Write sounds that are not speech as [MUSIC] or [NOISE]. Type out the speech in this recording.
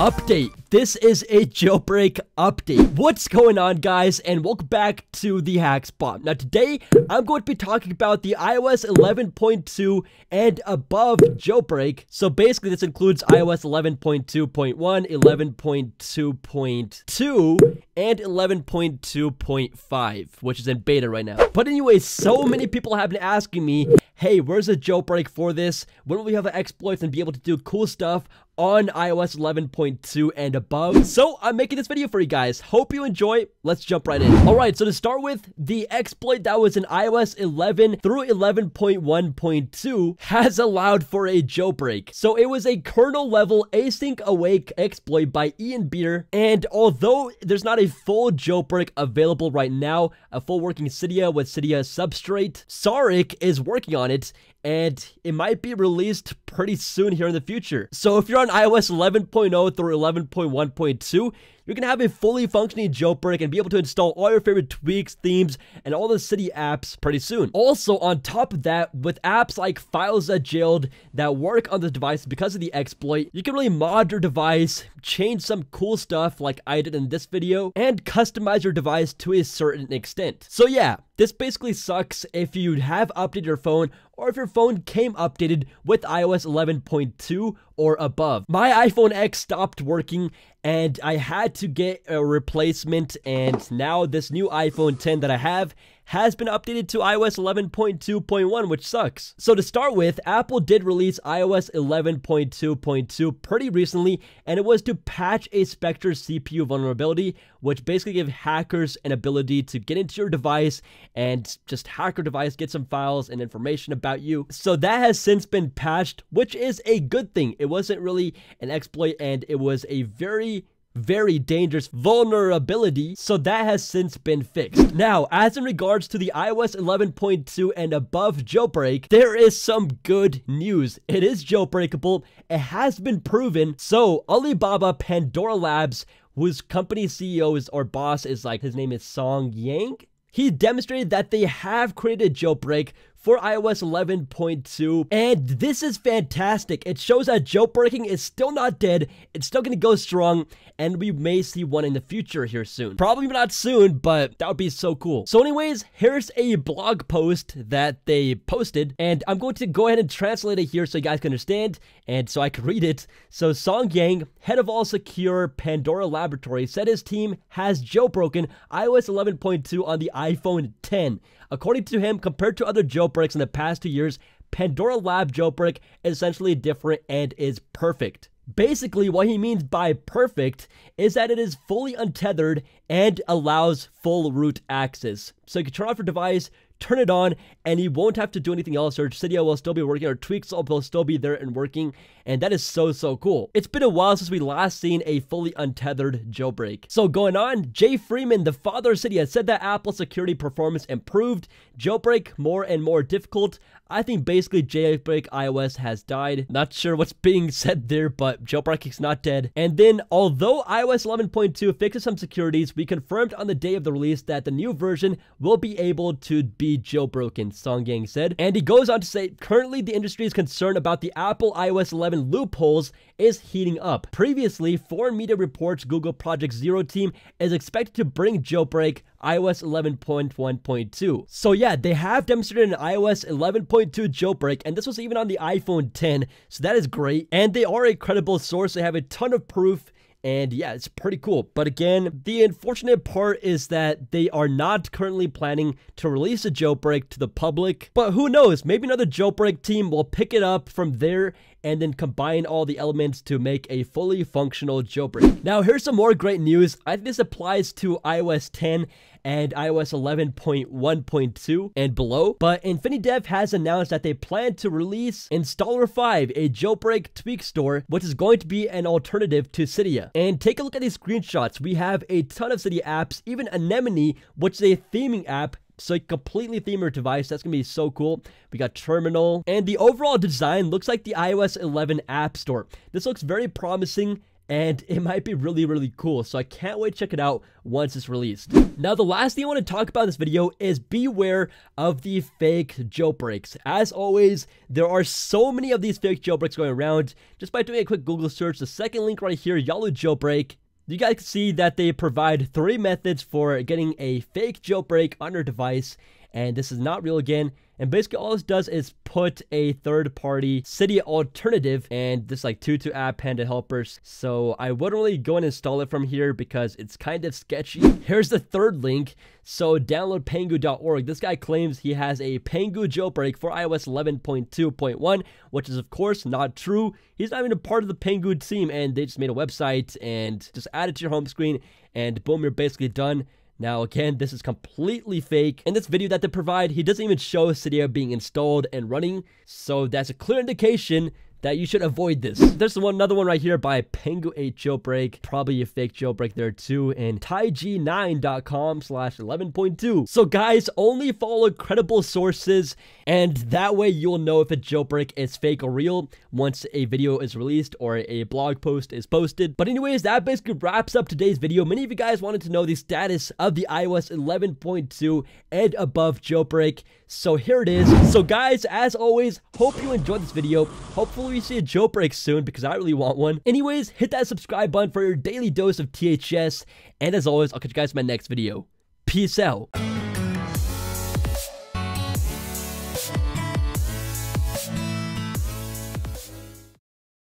Update. This is a jailbreak update. What's going on guys and welcome back to the Tech Spot. Now today I'm going to be talking about the iOS 11.2 and above jailbreak. So basically this includes iOS 11.2.1, 11.2.2 and 11.2.5 which is in beta right now. But anyway, so many people have been asking me, hey, where's a jailbreak for this? When will we have the exploits and be able to do cool stuff on iOS 11.2 and above. So I'm making this video for you guys. Hope you enjoy. Let's jump right in. All right, so to start with, the exploit that was in iOS 11 through 11.1.2 has allowed for a jailbreak. So it was a kernel level async_wake exploit by Ian Beer. And although there's not a full jailbreak available right now, a full working Cydia with Cydia substrate, Saurik is working on it and it might be released pretty soon here in the future. So if you're on iOS 11.0 through 11.1.2, going to have a fully functioning jailbreak and be able to install all your favorite tweaks, themes, and all the Cydia apps pretty soon. Also, on top of that, with apps like Filza Jailed that work on the device because of the exploit, you can really mod your device, change some cool stuff like I did in this video, and customize your device to a certain extent. So yeah, this basically sucks if you have updated your phone or if your phone came updated with iOS 11.2 or above. My iPhone X stopped working and I had to get a replacement and now this new iPhone 10 that I have has been updated to iOS 11.2.1, which sucks. So to start with, Apple did release iOS 11.2.2 pretty recently, and it was to patch a Spectre CPU vulnerability, which basically gave hackers an ability to get into your device and just hack your device, get some files and information about you. So that has since been patched, which is a good thing. It wasn't really an exploit, and it was a very very dangerous vulnerability, so that has since been fixed. Now, as in regards to the iOS 11.2 and above jailbreak, there is some good news. It is jailbreakable, it has been proven, so Alibaba Pandora Labs, whose company CEO is, or boss is like, his name is Song Yang? He demonstrated that they have created jailbreak for iOS 11.2. And this is fantastic. It shows that jailbreaking is still not dead. It's still going to go strong. And we may see one in the future here soon. Probably not soon, but that would be so cool. So anyways, here's a blog post that they posted. And I'm going to go ahead and translate it here so you guys can understand. And so I can read it. So Song Yang, head of all secure Pandora Laboratory, said his team has jailbroken iOS 11.2 on the iPhone 10. According to him, compared to other jailbreaks in the past two years, Pandora Lab jailbreak is essentially different and is perfect. Basically, what he means by perfect is that it is fully untethered and allows full root access. So you can turn off your device, turn it on, and you won't have to do anything else. Your Cydia will still be working, or tweaks will still be there and working, and that is so, so cool. It's been a while since we last seen a fully untethered jailbreak. So going on, Jay Freeman, the father of Cydia, said that Apple security performance improved, jailbreak more and more difficult. I think basically jailbreak iOS has died. Not sure what's being [LAUGHS] said there, but jailbreak is not dead. And then, although iOS 11.2 fixes some securities, we confirmed on the day of the release that the new version will be able to be jailbroken, Song Yang said. And he goes on to say, currently the industry is concerned about the Apple iOS 11 loopholes is heating up. Previously, foreign media reports Google Project Zero team is expected to bring jailbreak iOS 11.1.2. So yeah, they have demonstrated an iOS 11.2 jailbreak, and this was even on the iPhone 10, so that is great. And they are a credible source. They have a ton of proof and yeah, it's pretty cool. But again, the unfortunate part is that they are not currently planning to release a jailbreak to the public. But who knows? Maybe another jailbreak team will pick it up from there and then combine all the elements to make a fully functional jailbreak. Now, here's some more great news. I think this applies to iOS 10 and iOS 11.1.2 and below. But InfiniDev has announced that they plan to release Installer 5, a jailbreak tweak store, which is going to be an alternative to Cydia. And take a look at these screenshots. We have a ton of Cydia apps, even Anemone, which is a theming app so you completely theme your device. That's going to be so cool. We got Terminal. And the overall design looks like the iOS 11 App Store. This looks very promising and it might be really, really cool. So I can't wait to check it out once it's released. Now, the last thing I want to talk about in this video is beware of the fake jailbreaks. As always, there are so many of these fake jailbreaks going around. Just by doing a quick Google search, the second link right here, Yalu jailbreak, you guys can see that they provide three methods for getting a fake jailbreak on your device and this is not real again. And basically all this does is put a third party Cydia alternative and this like Tutu app Panda helpers. So I wouldn't really go and install it from here because it's kind of sketchy. [LAUGHS] Here's the third link. So download pangu.org. This guy claims he has a Pangu jailbreak for iOS 11.2.1, which is of course not true. He's not even a part of the Pangu team and they just made a website and just add it to your home screen and boom, you're basically done. Now again, this is completely fake. In this video that they provide, he doesn't even show Cydia being installed and running, so that's a clear indication that you should avoid this. There's one another one right here by Pangu 8 jailbreak, probably a fake jailbreak there too, and taiji9.com slash 11.2. So guys, only follow credible sources, and that way you'll know if a jailbreak is fake or real once a video is released or a blog post is posted. But anyways, that basically wraps up today's video. Many of you guys wanted to know the status of the iOS 11.2 and above jailbreak, so here it is. So guys, as always, hope you enjoyed this video. Hopefully we see a jailbreak soon because I really want one. Anyways, hit that subscribe button for your daily dose of THS. And as always, I'll catch you guys in my next video. Peace out.